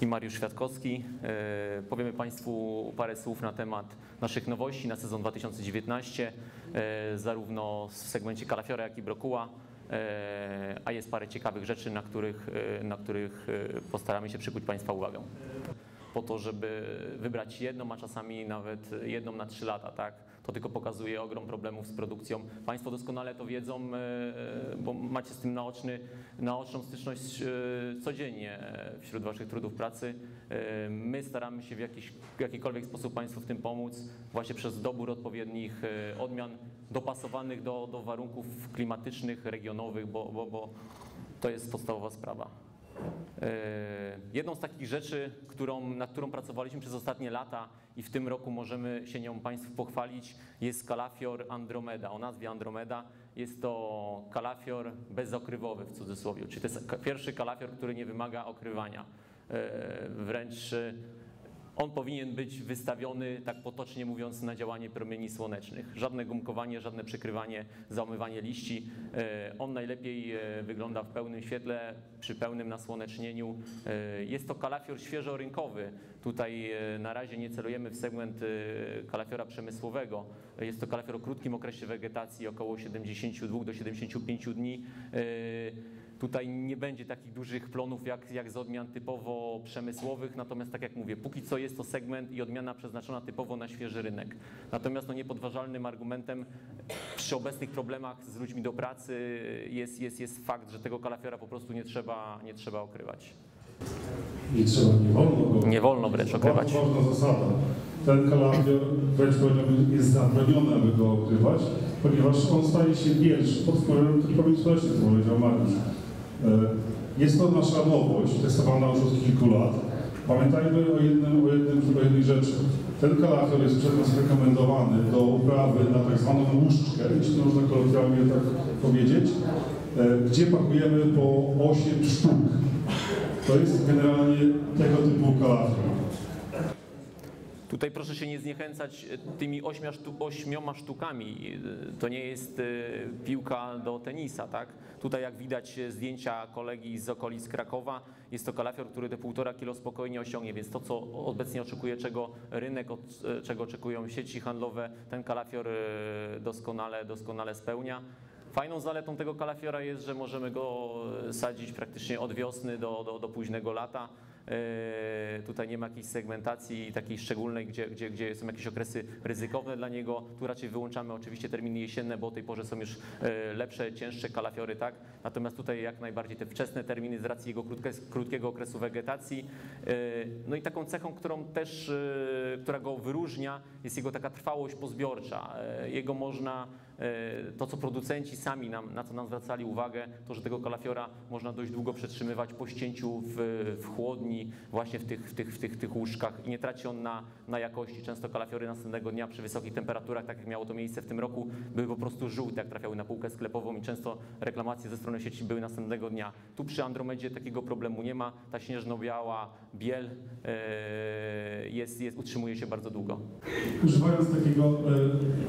i Mariusz Świadkowski. E, Powiemy Państwu parę słów na temat naszych nowości na sezon 2019, e, zarówno w segmencie kalafiora, jak i brokuła. E, A jest parę ciekawych rzeczy, na których, na których postaramy się przykuć Państwa uwagę po to, żeby wybrać jedną, a czasami nawet jedną na trzy lata, tak? To tylko pokazuje ogrom problemów z produkcją. Państwo doskonale to wiedzą, e, bo macie z tym naoczny, naoczną styczność e, codziennie e, wśród Waszych trudów pracy. E, My staramy się w, jakiś, w jakikolwiek sposób Państwu w tym pomóc, właśnie przez dobór odpowiednich e, odmian dopasowanych do, do warunków klimatycznych, regionowych, bo, bo, bo to jest podstawowa sprawa. E, Jedną z takich rzeczy, którą, nad którą pracowaliśmy przez ostatnie lata i w tym roku możemy się nią Państwu pochwalić, jest kalafior Andromeda. O nazwie Andromeda jest to kalafior bezokrywowy w cudzysłowie, czyli to jest pierwszy kalafior, który nie wymaga okrywania. E, Wręcz on powinien być wystawiony, tak potocznie mówiąc, na działanie promieni słonecznych. Żadne gumkowanie, żadne przykrywanie, załamywanie liści. E, On najlepiej e, wygląda w pełnym świetle, przy pełnym nasłonecznieniu. E, Jest to kalafior świeżorynkowy. Tutaj na razie nie celujemy w segment kalafiora przemysłowego. Jest to kalafior o krótkim okresie wegetacji, około 72 do 75 dni. Tutaj nie będzie takich dużych plonów jak, jak z odmian typowo przemysłowych, natomiast tak jak mówię, póki co jest to segment i odmiana przeznaczona typowo na świeży rynek. Natomiast no, niepodważalnym argumentem przy obecnych problemach z ludźmi do pracy jest, jest, jest fakt, że tego kalafiora po prostu nie trzeba, nie trzeba okrywać. Nie trzeba, nie wolno go. Nie wolno wręcz okrywać. Bardzo ważna zasada. Ten kalafior wręcz powiedziałbym jest zabronione, aby go okrywać, ponieważ on staje się wiersz pod wpływem promieni słonecznych, co powiedział Mariusz. E, Jest to nasza nowość, testowana już od kilku lat. Pamiętajmy o, jednym, o, jednym, o jednej rzeczy. Ten kalafior jest przez nas rekomendowany do uprawy na tak zwaną łuszczkę, jeśli można kolokwialnie tak powiedzieć, e, gdzie pakujemy po 8 sztuk. To jest generalnie tego typu kalafior. Tutaj proszę się nie zniechęcać e, tymi sztu, ośmioma sztukami. E, To nie jest e, piłka do tenisa, tak? Tutaj jak widać zdjęcia kolegi z okolic Krakowa, jest to kalafior, który te półtora kilo spokojnie osiągnie, więc to, co obecnie oczekuje, czego rynek, od, czego oczekują sieci handlowe, ten kalafior doskonale, doskonale spełnia. Fajną zaletą tego kalafiora jest, że możemy go sadzić praktycznie od wiosny do, do, do późnego lata. E, Tutaj nie ma jakiejś segmentacji takiej szczególnej, gdzie, gdzie, gdzie są jakieś okresy ryzykowne dla niego. Tu raczej wyłączamy oczywiście terminy jesienne, bo o tej porze są już e, lepsze, cięższe kalafiory, tak? Natomiast tutaj jak najbardziej te wczesne terminy z racji jego krótkie, krótkiego okresu wegetacji. E, No i taką cechą, którą też, która go wyróżnia, jest jego taka trwałość pozbiorcza. Jego można to, co producenci sami nam, na co nam zwracali uwagę, to, że tego kalafiora można dość długo przetrzymywać po ścięciu w, w chłodni, właśnie w tych, w, tych, w, tych, tych łóżkach i nie traci on na, na jakości. Często kalafiory następnego dnia przy wysokich temperaturach, tak jak miało to miejsce w tym roku, były po prostu żółte, jak trafiały na półkę sklepową i często reklamacje ze strony sieci były następnego dnia. Tu przy Andromedzie takiego problemu nie ma. Ta śnieżno-biała biel e, jest, jest, utrzymuje się bardzo długo. Używając takiego e,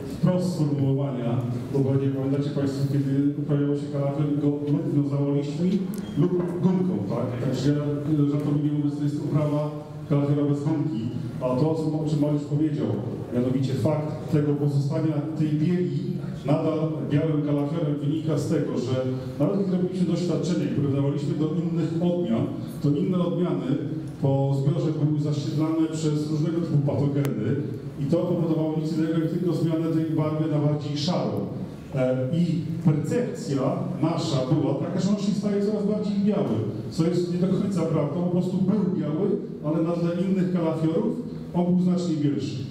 wprost sformułowania, bo pewnie pamiętacie Państwo, kiedy uprawiało się kalafior, go lub liśćmi lub gumką, tak? Także ja żartobliwie to jest uprawa kalafiora bez gumki. A to, o czym- Mariusz powiedział, mianowicie fakt tego pozostania tej bieli nadal białym kalafiorem wynika z tego, że nawet gdy robiliśmy doświadczenie i porównywaliśmy do innych odmian, to inne odmiany po zbiorze były zasiedlane przez różnego typu patogeny i to powodowało nic innego jak tylko zmianę tej barwy na bardziej szarą. E, I percepcja nasza była taka, że on się staje coraz bardziej biały, co jest nie do końca prawdą, po prostu był biały, ale na tle innych kalafiorów on był znacznie bielszy.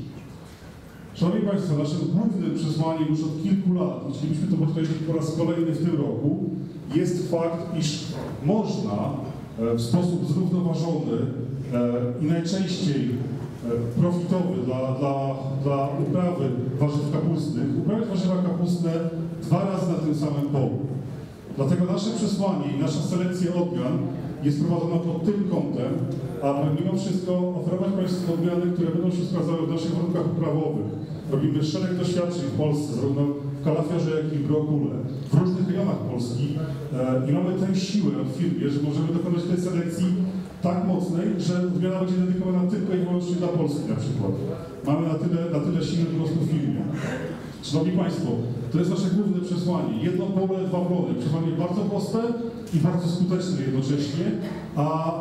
Szanowni Państwo, naszym głównym przesłaniem już od kilku lat, i chcielibyśmy to podkreślić po raz kolejny w tym roku, jest fakt, iż można e, w sposób zrównoważony e, i najczęściej profitowy dla, dla, dla uprawy warzyw kapustnych, uprawiać warzywa kapustne dwa razy na tym samym polu. Dlatego nasze przesłanie i nasza selekcja odmian jest prowadzona pod tym kątem, aby mimo wszystko oferować Państwu odmiany, które będą się sprawdzały w naszych warunkach uprawowych. Robimy szereg doświadczeń w Polsce, zarówno w kalafiorze, jak i w brokule, w różnych rejonach Polski e, i mamy tę siłę w firmie, że możemy dokonać tej selekcji tak mocnej, że odmiana będzie dedykowana tylko i wyłącznie dla Polski na przykład. Mamy na tyle, na tyle silny po prostu w firmie. Szanowni Państwo, to jest nasze główne przesłanie. Jedno pole, dwa plony. Przesłanie bardzo proste i bardzo skuteczne jednocześnie, a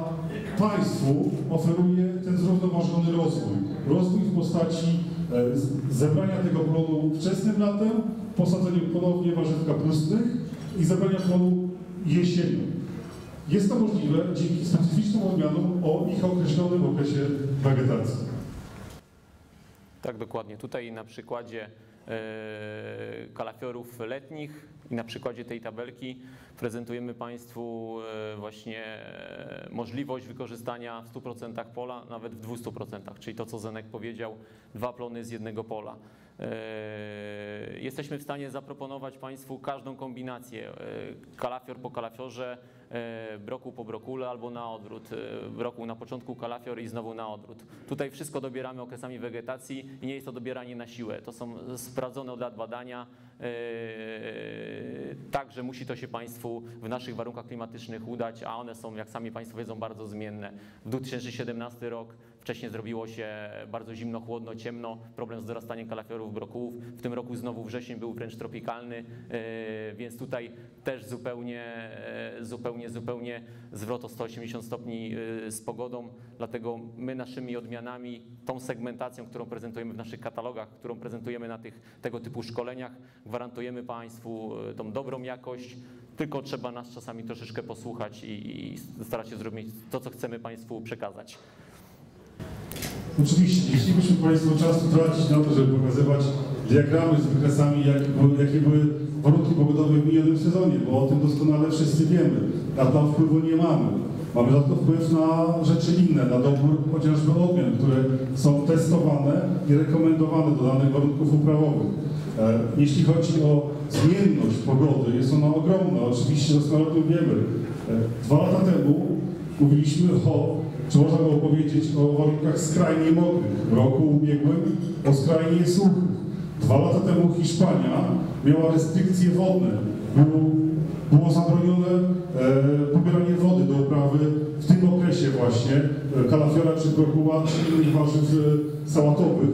Państwu oferuje ten zrównoważony rozwój. Rozwój w postaci e, zebrania tego plonu wczesnym latem, posadzeniu ponownie warzyw kapustnych i zebrania plonu jesienią. Jest to możliwe dzięki specyficznym odmianom o ich określonym okresie wegetacji. Tak, dokładnie. Tutaj na przykładzie e, kalafiorów letnich i na przykładzie tej tabelki prezentujemy Państwu e, właśnie e, możliwość wykorzystania w 100% pola, nawet w 200%, czyli to, co Zenek powiedział, dwa plony z jednego pola. Jesteśmy w stanie zaproponować Państwu każdą kombinację, kalafior po kalafiorze, e, brokuł po brokule albo na odwrót, e, brokuł na początku, kalafior i znowu na odwrót. Tutaj wszystko dobieramy okresami wegetacji i nie jest to dobieranie na siłę. To są sprawdzone od lat badania. Eee, Także musi to się Państwu w naszych warunkach klimatycznych udać, a one są, jak sami Państwo wiedzą, bardzo zmienne. W 2017 rok wcześniej zrobiło się bardzo zimno, chłodno, ciemno, problem z dorastaniem kalafiorów, brokułów. W tym roku znowu wrzesień był wręcz tropikalny, eee, więc tutaj też zupełnie, e, zupełnie, zupełnie zwrot o 180 stopni z pogodą. Dlatego my naszymi odmianami, tą segmentacją, którą prezentujemy w naszych katalogach, którą prezentujemy na tych tego typu szkoleniach, gwarantujemy Państwu e, tą dobrą jakość. Tylko trzeba nas czasami troszeczkę posłuchać i, i starać się zrobić to, co chcemy Państwu przekazać. Oczywiście, jeśli byśmy Państwo czasu tracić na to, żeby pokazywać diagramy z wykresami, były, jakie były warunki pogodowe w minionym sezonie, bo o tym doskonale wszyscy wiemy. Na to wpływu nie mamy. Mamy za to wpływ na rzeczy inne, na dobór chociażby odmian, które są testowane i rekomendowane do danych warunków uprawowych. E, Jeśli chodzi o zmienność pogody, jest ona ogromna, oczywiście doskonale o tym wiemy. E, Dwa lata temu mówiliśmy o, czy można było powiedzieć, o warunkach skrajnie mokrych. W roku ubiegłym o skrajnie suchych. Dwa lata temu Hiszpania miała restrykcje wodne. Było, było zabronione e, pobieranie wody do uprawy w tym okresie właśnie e, kalafiora czy brokuła czy innych warzyw e, sałatowych.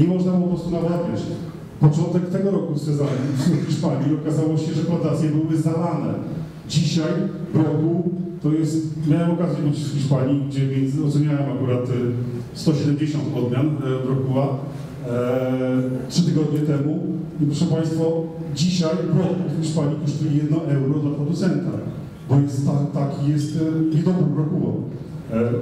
Nie można było po prostu nawadniać. Początek tego roku sezonu w Hiszpanii okazało się, że plantacje były zalane. Dzisiaj brokuł to jest, miałem okazję być w Hiszpanii, gdzie oceniałem akurat e, 170 odmian brokuła trzy tygodnie temu. I proszę Państwa, dzisiaj brokuł w Hiszpanii kosztuje 1 euro dla producenta, bo jest ta, taki jest e, niedobór brokuła. E,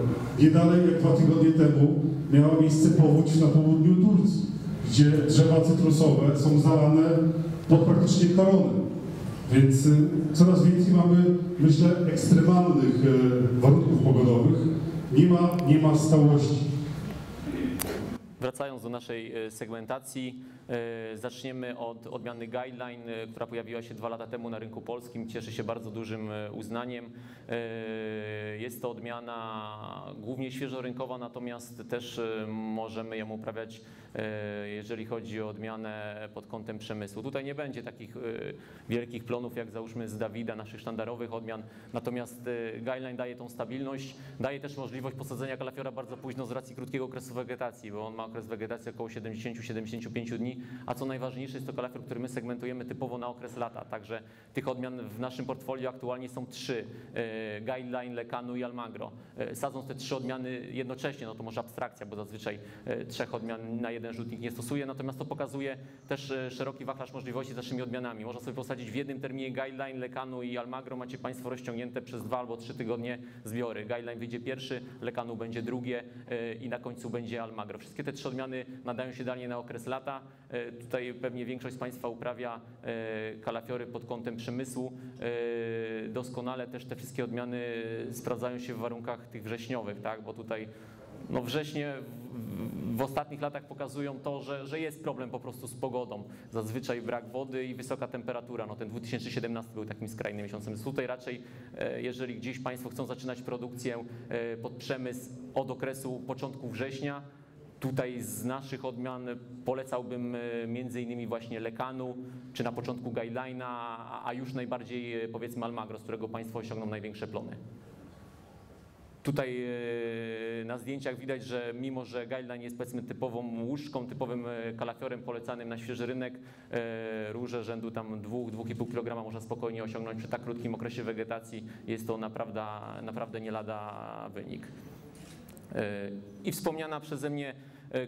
nie dalej jak dwa tygodnie temu miała miejsce powódź na południu Turcji, gdzie drzewa cytrusowe są zalane pod praktycznie koronem. Więc y, coraz więcej mamy, myślę, ekstremalnych warunków pogodowych. Nie ma, nie ma stałości. Wracając do naszej e, segmentacji, e, zaczniemy od odmiany Guideline, e, która pojawiła się dwa lata temu na rynku polskim. Cieszy się bardzo dużym e, uznaniem. E, Jest to odmiana głównie świeżorynkowa, natomiast też e, możemy ją uprawiać, e, jeżeli chodzi o odmianę pod kątem przemysłu. Tutaj nie będzie takich e, wielkich plonów jak załóżmy z Dawida, naszych sztandarowych odmian, natomiast e, Guideline daje tą stabilność, daje też możliwość posadzenia kalafiora bardzo późno z racji krótkiego okresu wegetacji, bo on ma okres wegetacji około 70-75 dni, a co najważniejsze jest to kalafior, który my segmentujemy typowo na okres lata, także tych odmian w naszym portfolio aktualnie są trzy, e, Guideline, Lekanu i Almagro. E, Sadząc te trzy odmiany jednocześnie, no to może abstrakcja, bo zazwyczaj e, trzech odmian na jeden rzutnik nie stosuje, natomiast to pokazuje też szeroki wachlarz możliwości z naszymi odmianami. Można sobie posadzić w jednym terminie Guideline, Lekanu i Almagro, macie Państwo rozciągnięte przez dwa albo trzy tygodnie zbiory. Guideline wyjdzie pierwszy, Lekanu będzie drugie i na końcu będzie Almagro. Wszystkie te trzy odmiany nadają się idealnie na okres lata. E, Tutaj pewnie większość z Państwa uprawia e, kalafiory pod kątem przemysłu. E, Doskonale też te wszystkie odmiany sprawdzają się w warunkach tych wrześniowych, tak? bo tutaj no wrześnie w, w ostatnich latach pokazują to, że, że jest problem po prostu z pogodą. Zazwyczaj brak wody i wysoka temperatura. No ten 2017 był takim skrajnym miesiącem. Tutaj raczej, jeżeli gdzieś Państwo chcą zaczynać produkcję pod przemysł od okresu początku września, Tutaj z naszych odmian polecałbym e, między innymi właśnie Lekanu, czy na początku Guideline'a, a- już najbardziej e, powiedzmy Almagro, z którego Państwo osiągną największe plony. Tutaj e, na zdjęciach widać, że mimo, że guideline jest powiedzmy typową łóżką, typowym kalafiorem polecanym na świeży rynek, róże rzędu tam 2-2,5 kg można spokojnie osiągnąć przy tak krótkim okresie wegetacji. Jest to naprawdę, naprawdę nie lada wynik. I wspomniana przeze mnie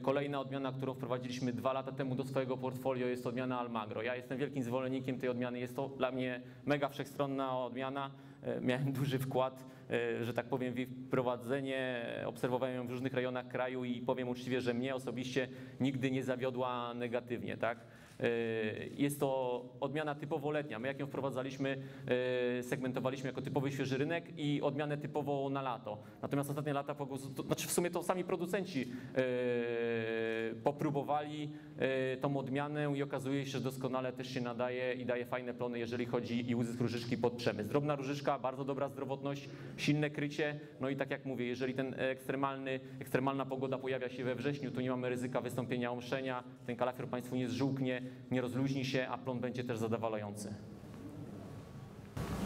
kolejna odmiana, którą wprowadziliśmy dwa lata temu do swojego portfolio jest odmiana Almagro. Ja jestem wielkim zwolennikiem tej odmiany. Jest to dla mnie mega wszechstronna odmiana. E, Miałem duży wkład, e, że tak powiem, w wprowadzenie. Obserwowałem ją w różnych rejonach kraju i powiem uczciwie, że mnie osobiście nigdy nie zawiodła negatywnie. Tak? E, Jest to odmiana typowo letnia. My jak ją wprowadzaliśmy, e, segmentowaliśmy jako typowy świeży rynek i odmianę typowo na lato. Natomiast ostatnie lata, to znaczy w sumie to sami producenci e, popróbowali tą odmianę i okazuje się, że doskonale też się nadaje i daje fajne plony, jeżeli chodzi i uzysk różyczki pod przemysł. Drobna różyczka, bardzo dobra zdrowotność, silne krycie. No i tak jak mówię, jeżeli ten ekstremalny, ekstremalna pogoda pojawia się we wrześniu, to nie mamy ryzyka wystąpienia omszenia, ten kalafior Państwu nie zżółknie, nie rozluźni się, a plon będzie też zadowalający.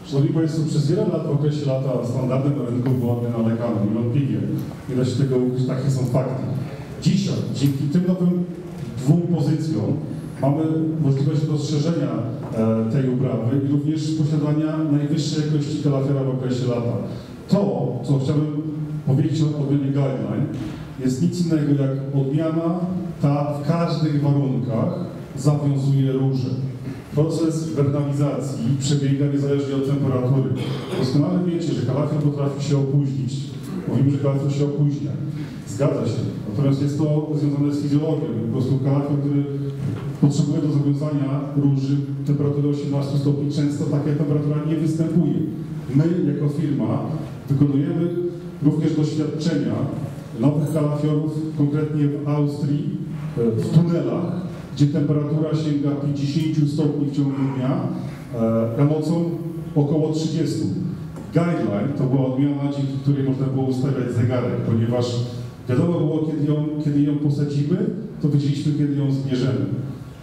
Szanowni Państwo, przez wiele lat w okresie lata standardem na rynku była odmiana lekarna, milon pigiem. Nie da się tego ukryć, takie są fakty. Dzisiaj, dzięki tym nowym dwóm pozycjom, mamy możliwość rozszerzenia e, tej uprawy i również posiadania najwyższej jakości kalafiora w okresie lata. To, co chciałbym powiedzieć o odmianie guideline, jest nic innego jak odmiana ta w każdych warunkach zawiązuje róże. Proces wernalizacji przebiega niezależnie od temperatury. Doskonale wiecie, że kalafior potrafi się opóźnić. Mówimy, że kalafior się opóźnia. Zgadza się. Natomiast jest to związane z fizjologią. Po prostu kalafior, który potrzebuje do zawiązania róży temperatury 18 stopni, często taka temperatura nie występuje. My, jako firma, wykonujemy również doświadczenia nowych kalafiorów, konkretnie w Austrii, e, w tunelach, gdzie temperatura sięga 50 stopni w ciągu dnia, e, emocją około 30. Guideline to była odmiana, dzięki której można było ustawiać zegarek, ponieważ wiadomo było, kiedy ją, kiedy ją posadzimy, to wiedzieliśmy, kiedy ją zbierzemy.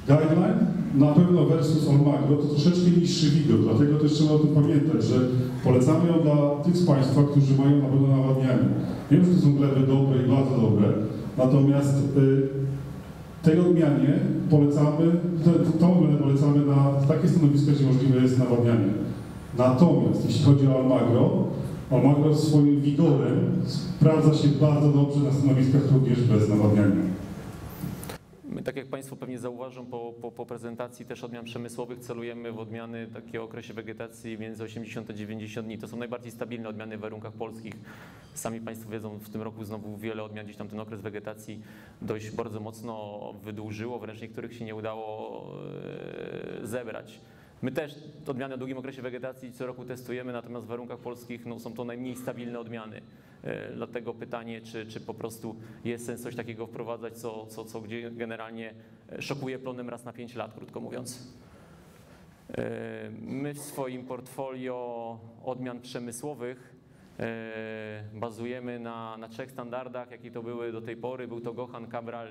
Guideline na pewno versus Almagro to troszeczkę niższy widok, dlatego też trzeba o tym pamiętać, że polecamy ją dla tych z Państwa, którzy mają na pewno nawadnianie. Wiem, że to są gleby dobre i bardzo dobre, natomiast y, tej odmianie polecamy, tą odmianę polecamy na takie stanowiska, gdzie możliwe jest nawadnianie. Natomiast jeśli chodzi o Almagro, Almagro swoim wigorem sprawdza się bardzo dobrze na stanowiskach również bez nawadniania. Tak jak Państwo pewnie zauważą po, po, po prezentacji też odmian przemysłowych, celujemy w odmiany takiego okresie wegetacji między 80 a 90 dni. To są najbardziej stabilne odmiany w warunkach polskich. Sami Państwo wiedzą, w tym roku znowu wiele odmian gdzieś tam ten okres wegetacji dość bardzo mocno wydłużyło, wręcz niektórych się nie udało e, zebrać. My też odmiany o długim okresie wegetacji co roku testujemy, natomiast w warunkach polskich no, są to najmniej stabilne odmiany. E, Dlatego pytanie, czy, czy po prostu jest sens coś takiego wprowadzać, co, co, co gdzie generalnie e, szokuje plonem raz na 5 lat, krótko mówiąc. E, My w swoim portfolio odmian przemysłowych bazujemy na, na trzech standardach, jakie to były do tej pory. Był to Gohan, Cabral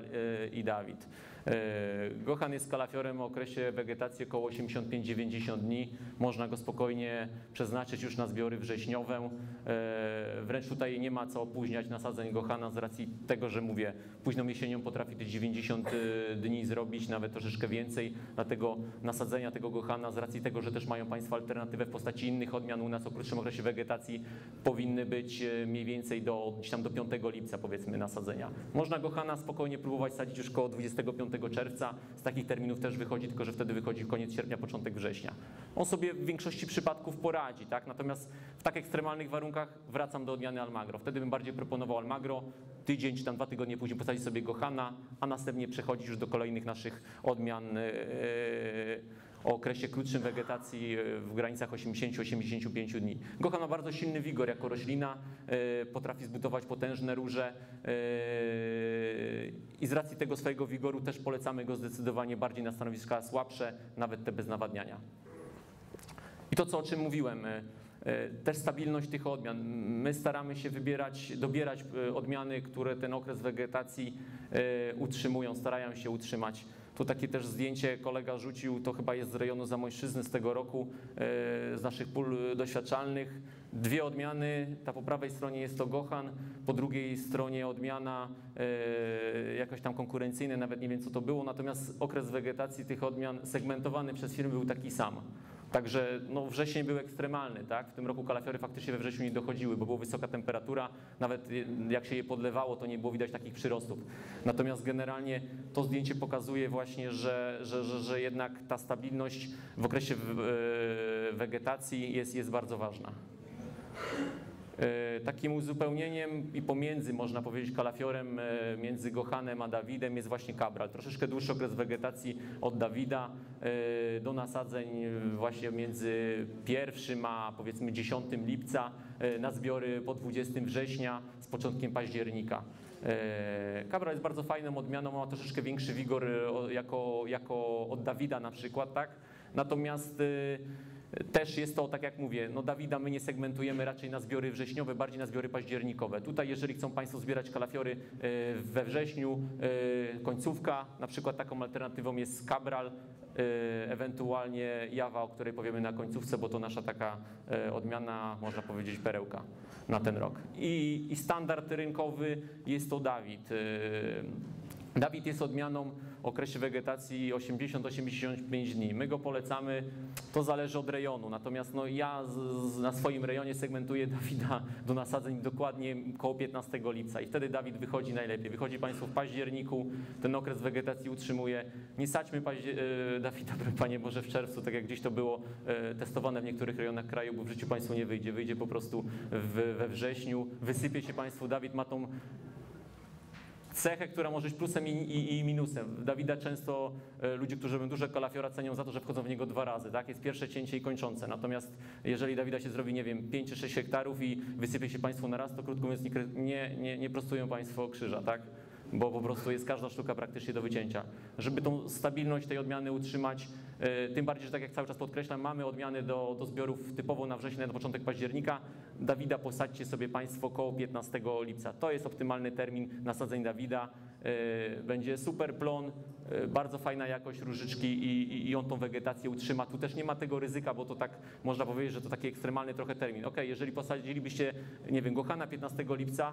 i Dawid. E, Gohan jest kalafiorem o okresie wegetacji około 85-90 dni. Można go spokojnie przeznaczyć już na zbiory wrześniowe. E, Wręcz tutaj nie ma co opóźniać nasadzeń Gohana z racji tego, że mówię, późną jesienią potrafi te 90 dni zrobić, nawet troszeczkę więcej. Dlatego nasadzenia tego Gohana z racji tego, że też mają Państwo alternatywę w postaci innych odmian u nas o krótszym okresie wegetacji powinny być e, mniej więcej do, gdzieś tam do 5 lipca powiedzmy nasadzenia. Można Gohana spokojnie próbować sadzić już koło 25 czerwca. Z takich terminów też wychodzi, tylko że wtedy wychodzi koniec sierpnia, początek września. On sobie w większości przypadków poradzi, tak? Natomiast w tak ekstremalnych warunkach wracam do odmiany Almagro. Wtedy bym bardziej proponował Almagro, tydzień czy tam dwa tygodnie później posadzić sobie Gohana, a następnie przechodzić już do kolejnych naszych odmian e, o okresie krótszym wegetacji e, w granicach 80-85 dni. Gohan ma bardzo silny wigor jako roślina, e, potrafi zbudować potężne róże e, i z racji tego swojego wigoru też polecamy go zdecydowanie bardziej na stanowiska słabsze, nawet te bez nawadniania. I to, co o czym mówiłem, też stabilność tych odmian. My staramy się wybierać, dobierać odmiany, które ten okres wegetacji utrzymują, starają się utrzymać. Tu takie też zdjęcie kolega rzucił, to chyba jest z rejonu Zamojszczyzny z tego roku, e, z naszych pól doświadczalnych. dwie odmiany. Ta po prawej stronie jest to Gohan, po drugiej stronie odmiana e, jakaś tam konkurencyjna, nawet nie wiem co to było. Natomiast okres wegetacji tych odmian segmentowany przez firmy był taki sam. Także no, wrzesień był ekstremalny, tak? W tym roku kalafiory faktycznie we wrześniu nie dochodziły, bo była wysoka temperatura. Nawet je- jak się je podlewało, to nie było widać takich przyrostów. Natomiast generalnie to zdjęcie pokazuje właśnie, że, że, że, że jednak ta stabilność w okresie e, wegetacji jest, jest bardzo ważna. E, Takim uzupełnieniem i pomiędzy, można powiedzieć, kalafiorem, e, między Gohanem a Dawidem jest właśnie Cabral. Troszeczkę dłuższy okres wegetacji od Dawida e, do nasadzeń właśnie między 1 a powiedzmy 10 lipca na zbiory po 20 września z początkiem października. Cabral jest bardzo fajną odmianą, ma troszeczkę większy wigor jako, jako od Dawida na przykład, tak? Natomiast też jest to, tak jak mówię, no Dawida my nie segmentujemy raczej na zbiory wrześniowe, bardziej na zbiory październikowe. Tutaj, jeżeli chcą Państwo zbierać kalafiory e, we wrześniu, e, końcówka, na przykład taką alternatywą jest Cabral, e, ewentualnie Jawa, o której powiemy na końcówce, bo to nasza taka odmiana, można powiedzieć, perełka na ten rok. I, i standard rynkowy jest to Dawid. Dawid jest odmianą okresie wegetacji 80-85 dni. My go polecamy, to zależy od rejonu. Natomiast no, ja z, z, na swoim rejonie segmentuję Dawida do nasadzeń dokładnie koło 15 lipca i wtedy Dawid wychodzi najlepiej. Wychodzi Państwo w październiku, ten okres wegetacji utrzymuje. Nie sadźmy paździe- e, Dawida, Panie Boże, w czerwcu, tak jak gdzieś to było e, testowane w niektórych rejonach kraju, bo w życiu Państwu nie wyjdzie. Wyjdzie po prostu w, we wrześniu. Wysypie się Państwu, Dawid ma tą cechę, która może być plusem i, i, i minusem. Dawida często e, ludzie, którzy robią duże kalafiora cenią za to, że wchodzą w niego dwa razy, tak? Jest pierwsze cięcie i kończące. Natomiast jeżeli Dawida się zrobi, nie wiem, 5 czy 6 hektarów i wysypie się Państwu na raz, to krótko mówiąc nie, nie, nie, prostują Państwo krzyża, tak? Bo po prostu jest każda sztuka praktycznie do wycięcia. Żeby tą stabilność tej odmiany utrzymać, tym bardziej, że tak jak cały czas podkreślam, mamy odmiany do, do zbiorów typowo na wrzesień, na początek października. Dawida posadźcie sobie Państwo koło 15 lipca. To jest optymalny termin nasadzeń Dawida. E, Będzie super plon, e, bardzo fajna jakość różyczki i, i, i on tą wegetację utrzyma. Tu też nie ma tego ryzyka, bo to tak można powiedzieć, że to taki ekstremalny trochę termin. Ok, jeżeli posadzilibyście, nie wiem, Gochana 15 lipca,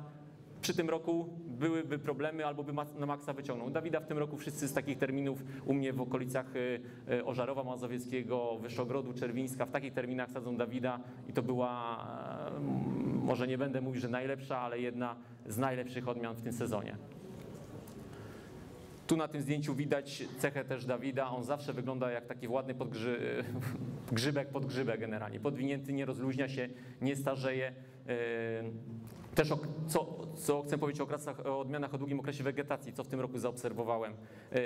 przy tym roku byłyby problemy albo by na maksa wyciągnął. Dawida w tym roku wszyscy z takich terminów u mnie w okolicach e, e, Ożarowa Mazowieckiego, Wyszogrodu, Czerwińska, w takich terminach sadzą Dawida i to była, e, może nie będę mówił, że najlepsza, ale jedna z najlepszych odmian w tym sezonie. Tu na tym zdjęciu widać cechę też Dawida. On zawsze wygląda jak taki ładny podgrzy... grzybek pod grzybek generalnie. Podwinięty, nie rozluźnia się, nie starzeje. Też o, co, co chcę powiedzieć o, o odmianach o długim okresie wegetacji, co w tym roku zaobserwowałem. Yy,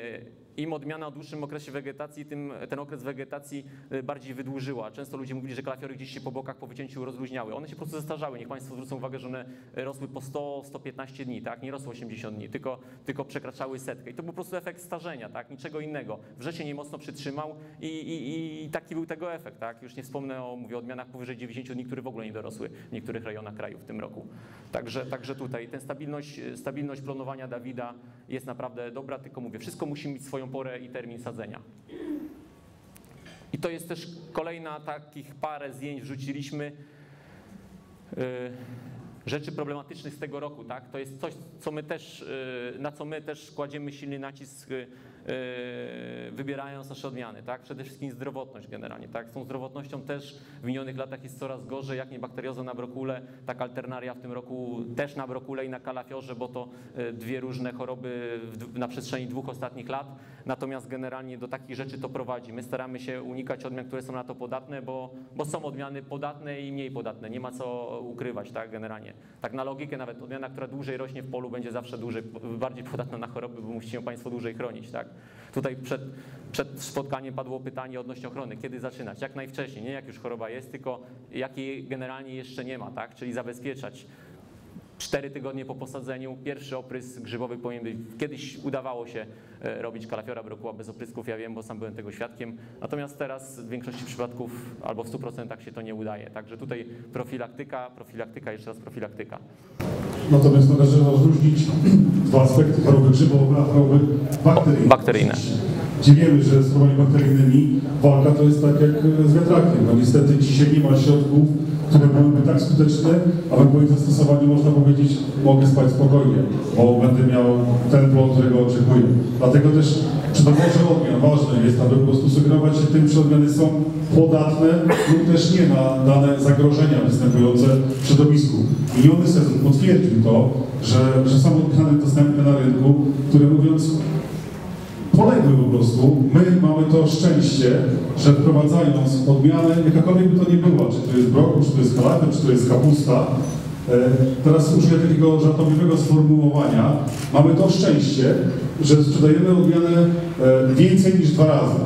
Im odmiana o dłuższym okresie wegetacji, tym ten okres wegetacji yy, bardziej wydłużyła. Często ludzie mówili, że kalafiory gdzieś się po bokach po wycięciu rozluźniały. One się po prostu zestarzały. Niech Państwo zwrócą uwagę, że one rosły po 100-115 dni, tak? Nie rosły 80 dni, tylko, tylko przekraczały setkę. I to był po prostu efekt starzenia, tak? Niczego innego. Wrzesień je mocno przytrzymał i, i, i taki był tego efekt, tak? Już nie wspomnę o, mówię, odmianach powyżej 90 dni, które w ogóle nie dorosły w niektórych rejonach kraju w tym roku. Także, także tutaj ten stabilność, stabilność planowania Dawida jest naprawdę dobra, tylko mówię, wszystko musi mieć swoją porę i termin sadzenia. I to jest też kolejna takich parę zdjęć wrzuciliśmy. Yy, rzeczy problematycznych z tego roku, tak? To jest coś, co my też, yy, na co my też kładziemy silny nacisk, wybierając nasze odmiany, tak? Przede wszystkim zdrowotność generalnie, tak? Z tą zdrowotnością też w minionych latach jest coraz gorzej, jak nie bakterioza na brokule, tak alternaria w tym roku też na brokule i na kalafiorze, bo to yy, dwie różne choroby na przestrzeni dwóch ostatnich lat. Natomiast generalnie do takich rzeczy to prowadzi. My staramy się unikać odmian, które są na to podatne, bo, bo są odmiany podatne i mniej podatne. Nie ma co ukrywać, tak, generalnie. Tak na logikę nawet odmiana, która dłużej rośnie w polu, będzie zawsze dłużej, bardziej podatna na choroby, bo musicie ją Państwo dłużej chronić, tak. Tutaj przed, przed spotkaniem padło pytanie odnośnie ochrony. Kiedy zaczynać? Jak najwcześniej, nie jak już choroba jest, tylko jakiej generalnie jeszcze nie ma, tak, czyli zabezpieczać. Cztery tygodnie po posadzeniu pierwszy oprys grzybowy powinien być. Kiedyś udawało się e, robić kalafiora brokuła bez oprysków, ja wiem, bo sam byłem tego świadkiem. Natomiast teraz w większości przypadków albo w 100% się to nie udaje. Także tutaj profilaktyka, profilaktyka, jeszcze raz profilaktyka. Natomiast należy rozróżnić dwa aspekty choroby grzybowe, a choroby bakteryjne. Bakteryjne. Gdzie wiemy, że z chorobami bakteryjnymi walka to jest tak jak z wiatrakiem. No niestety dzisiaj nie ma środków które byłyby tak skuteczne, aby po ich zastosowaniu można powiedzieć, mogę spać spokojnie, bo będę miał ten plon, którego oczekuję. Dlatego też przy doborze odmian ważne jest, aby po prostu sugerować się tym, czy odmiany są podatne lub też nie na dane zagrożenia występujące w środowisku. Miniony sezon potwierdził to, że, że są odmiany dostępne na rynku, które mówiąc poległy po prostu. My mamy to szczęście, że wprowadzając odmianę, jakakolwiek by to nie była, czy to jest brokuł, czy to jest kalafior, czy to jest kapusta, teraz użyję takiego żartobliwego sformułowania, mamy to szczęście, że sprzedajemy odmianę e, więcej niż dwa razy.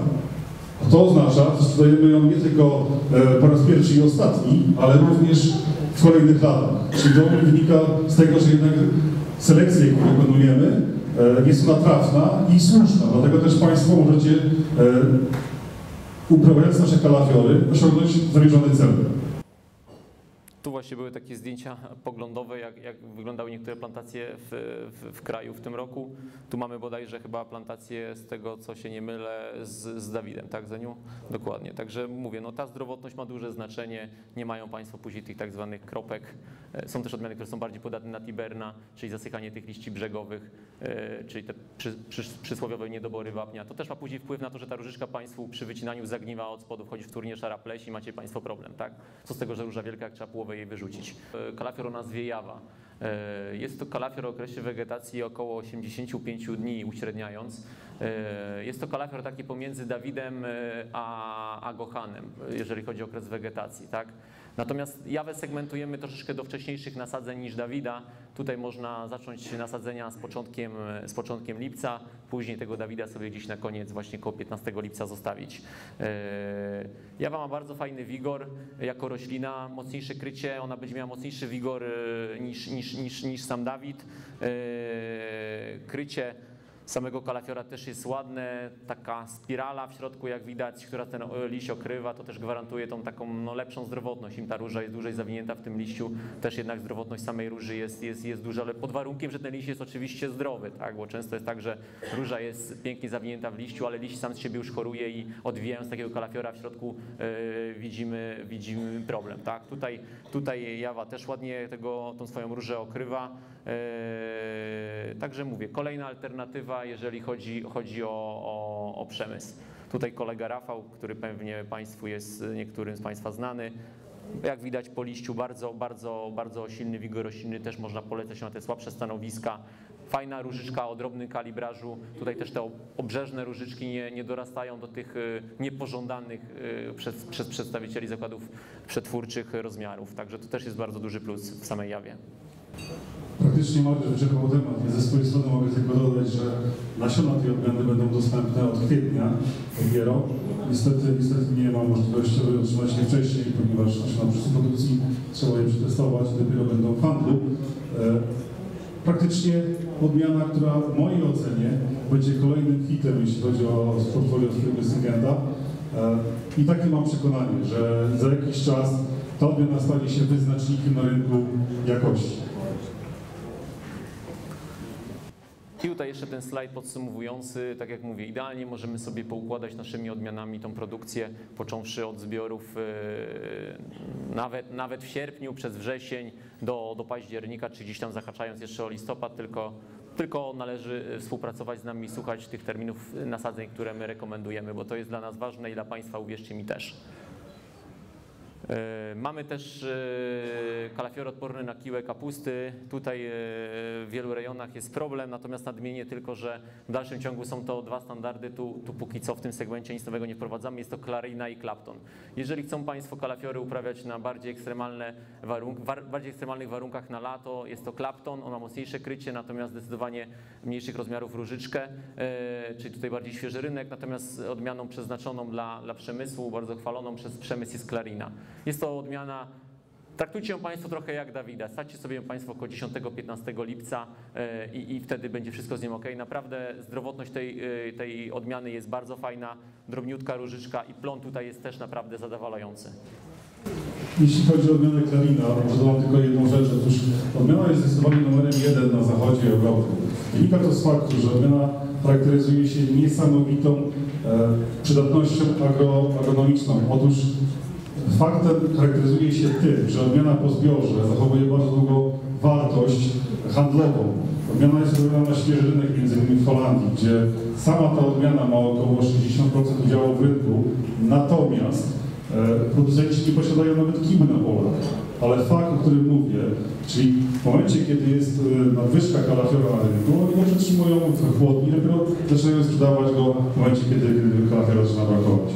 To oznacza, że sprzedajemy ją nie tylko e, po raz pierwszy i ostatni, ale również w kolejnych latach. Czyli to wynika z tego, że jednak selekcja, jaką wykonujemy, e, jest ona trafna i słuszna. Dlatego też Państwo możecie, e, uprawiając nasze kalafiory, osiągnąć zamierzony cel. Tu właśnie były takie zdjęcia poglądowe, jak, jak wyglądały niektóre plantacje w, w, w kraju w tym roku. Tu mamy bodajże chyba plantację z tego, co się nie mylę, z, z Dawidem, tak Zeniu? Dokładnie. Także mówię, no ta zdrowotność ma duże znaczenie. Nie mają Państwo później tych tak zwanych kropek. E, Są też odmiany, które są bardziej podatne na tiberna, czyli zasychanie tych liści brzegowych, e, czyli te przy, przy, przysłowiowe niedobory wapnia. To też ma później wpływ na to, że ta różyczka Państwu przy wycinaniu zagniwa od spodu, wchodzi w turnie szara pleś i macie Państwo problem, tak? Co z tego, że róża wielka, jak trzeba połowę jej wyrzucić. E, Kalafior o nazwie Jawa. E, Jest to kalafior o okresie wegetacji około 85 dni uśredniając. E, Jest to kalafior taki pomiędzy Dawidem a, a Gochanem, jeżeli chodzi o okres wegetacji, tak? Natomiast jawę segmentujemy troszeczkę do wcześniejszych nasadzeń niż Dawida. Tutaj można zacząć nasadzenia z początkiem, z początkiem lipca, później tego Dawida sobie gdzieś na koniec, właśnie koło 15 lipca zostawić. E, Jawa ma bardzo fajny wigor jako roślina, mocniejsze krycie, ona będzie miała mocniejszy wigor e, niż, niż, niż, niż sam Dawid. E, Krycie samego kalafiora też jest ładne, taka spirala w środku, jak widać, która ten e, liść okrywa, to też gwarantuje tą taką no, lepszą zdrowotność. Im ta róża jest dłużej zawinięta w tym liściu, też jednak zdrowotność samej róży jest, jest, jest duża, ale pod warunkiem, że ten liść jest oczywiście zdrowy, tak? bo często jest tak, że róża jest pięknie zawinięta w liściu, ale liść sam z siebie już choruje i odwijając takiego kalafiora w środku e, widzimy, widzimy problem. Tak? Tutaj, tutaj Jawa też ładnie tego, tą swoją różę okrywa. E, Także mówię, kolejna alternatywa, jeżeli chodzi, chodzi o, o, o przemysł. Tutaj kolega Rafał, który pewnie Państwu jest niektórym z Państwa znany. Jak widać po liściu bardzo, bardzo, bardzo silny wigor roślinny, też można polecać na te słabsze stanowiska. Fajna różyczka o drobnym kalibrażu. Tutaj też te obrzeżne różyczki nie, nie dorastają do tych y, niepożądanych y, przez, przez przedstawicieli zakładów przetwórczych rozmiarów. Także to też jest bardzo duży plus w samej jawie. Praktycznie Mariusz wyczerpał temat. Ja ze swojej strony mogę tylko dodać, że nasiona tej odmiany będą dostępne od kwietnia dopiero. Niestety, niestety nie ma możliwości, aby otrzymać je wcześniej, ponieważ nasiona przy produkcji trzeba je przetestować dopiero będą w handlu. E, Praktycznie odmiana, która w mojej ocenie będzie kolejnym hitem, jeśli chodzi o portfolio Syngenta. E, I takie mam przekonanie, że za jakiś czas ta odmiana stanie się wyznacznikiem na rynku jakości. I tutaj jeszcze ten slajd podsumowujący, tak jak mówię, idealnie możemy sobie poukładać naszymi odmianami tą produkcję, począwszy od zbiorów yy, nawet, nawet w sierpniu, przez wrzesień do, do października, czy gdzieś tam zahaczając jeszcze o listopad, tylko, tylko należy współpracować z nami słuchać tych terminów nasadzeń, które my rekomendujemy, bo to jest dla nas ważne i dla Państwa, uwierzcie mi też. E, Mamy też e, kalafior odporny na kiłę kapusty. Tutaj e, w wielu rejonach jest problem, natomiast nadmienię tylko, że w dalszym ciągu są to dwa standardy. Tu, tu póki co w tym segmencie nic nowego nie wprowadzamy. Jest to Clarina i Clapton. Jeżeli chcą Państwo kalafiory uprawiać na bardziej, ekstremalne war, bardziej ekstremalnych warunkach na lato, jest to Clapton. On ma mocniejsze krycie, natomiast zdecydowanie mniejszych rozmiarów różyczkę, e, czyli tutaj bardziej świeży rynek. Natomiast odmianą przeznaczoną dla, dla przemysłu, bardzo chwaloną przez przemysł jest Clarina. Jest to odmiana, traktujcie ją Państwo trochę jak Dawida. Stawcie sobie ją Państwo około 10-15 lipca e, i, i wtedy będzie wszystko z nim ok. Naprawdę zdrowotność tej, e, tej odmiany jest bardzo fajna, drobniutka różyczka i plon tutaj jest też naprawdę zadowalający. Jeśli chodzi o odmianę może dodam tylko jedną rzecz. Otóż odmiana jest zdecydowanie numerem jeden na zachodzie Europy. Wynika to z faktu, że odmiana charakteryzuje się niesamowitą e, przydatnością agro, agronomiczną. Otóż fakt ten charakteryzuje się tym, że odmiana po zbiorze zachowuje bardzo długą wartość handlową. Odmiana jest robiona na świeży rynek, innymi w Holandii, gdzie sama ta odmiana ma około 60% udziału w rynku, natomiast e, producenci nie posiadają nawet kiby na polach. Ale fakt, o którym mówię, czyli w momencie, kiedy jest e, nadwyżka kalafiora na rynku, oni go przetrzymują w chłodni, dopiero zaczynają sprzedawać go w momencie, kiedy kalafiora zaczyna brakować.